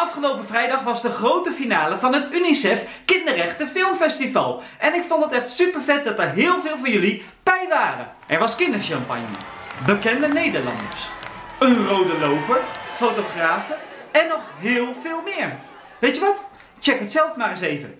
Afgelopen vrijdag was de grote finale van het UNICEF Kinderrechten Filmfestival. En ik vond het echt super vet dat er heel veel van jullie bij waren. Er was kinderchampagne, bekende Nederlanders, een rode loper, fotografen en nog heel veel meer. Weet je wat? Check het zelf maar eens even.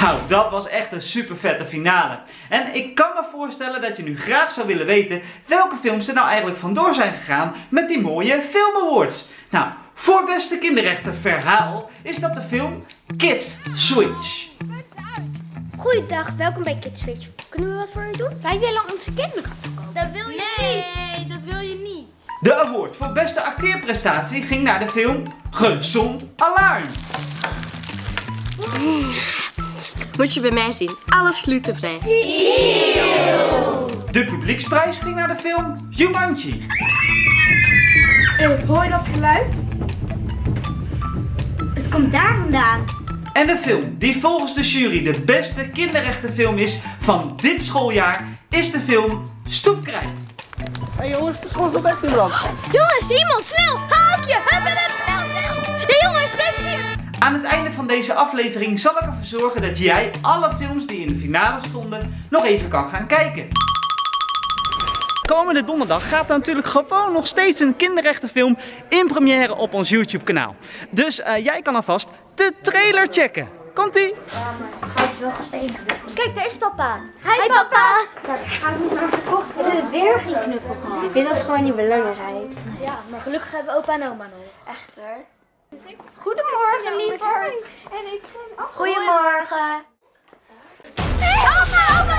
Wauw, dat was echt een super vette finale. En ik kan me voorstellen dat je nu graag zou willen weten welke films er nou eigenlijk vandoor zijn gegaan met die mooie Film Awards. Nou, voor beste kinderrechten verhaal is dat de film Kids Switch. Goeiedag, welkom bij Kids Switch. Kunnen we wat voor u doen? Wij willen onze kinderen verkopen. Dat wil je niet. Nee, dat wil je niet. De award voor beste acteerprestatie ging naar de film Gezond Alarm. Moet je bij mij zien. Alles glutenvrij. De publieksprijs ging naar de film Jumanji. hoor je dat geluid? Het komt daar vandaan. En de film die volgens de jury de beste kinderrechtenfilm is van dit schooljaar is de film Stoepkrijt. Hé jongens, de school staat echt in brand. Jongens, iemand, snel! Deze aflevering zal ik ervoor zorgen dat jij alle films die in de finale stonden nog even kan gaan kijken. Komende donderdag gaat er natuurlijk gewoon nog steeds een kinderrechtenfilm in première op ons YouTube kanaal. Dus eh, jij kan alvast de trailer checken. Komt-ie! Kijk, daar is papa. Hi, papa. Naar worden. We hebben weer geen knuffel gehad. Ik vind dat gewoon niet belangrijk. Ja, maar gelukkig hebben opa en oma nog. Echt hoor. Goedemorgen, liever. En ik ben Goedemorgen. Opa, opa, opa!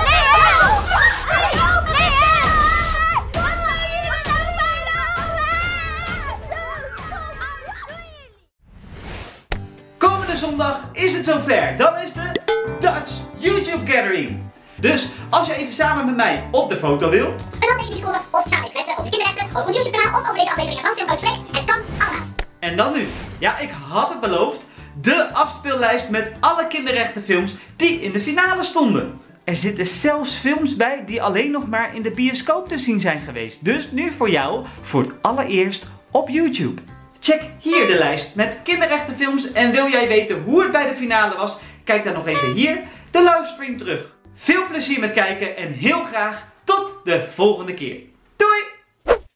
Komende zondag is het zover. Dan is de Dutch YouTube Gathering. Dus als je even samen met mij op de foto wilt, En dan even discussiëren of samen kletsen over kinderrechten, over ons YouTube En dan nu. Ja, ik had het beloofd. De afspeellijst met alle kinderrechtenfilms die in de finale stonden. Er zitten zelfs films bij die alleen nog maar in de bioscoop te zien zijn geweest. Dus nu voor jou, voor het allereerst op YouTube. Check hier de lijst met kinderrechtenfilms. En wil jij weten hoe het bij de finale was? Kijk dan nog even hier de livestream terug. Veel plezier met kijken en heel graag tot de volgende keer.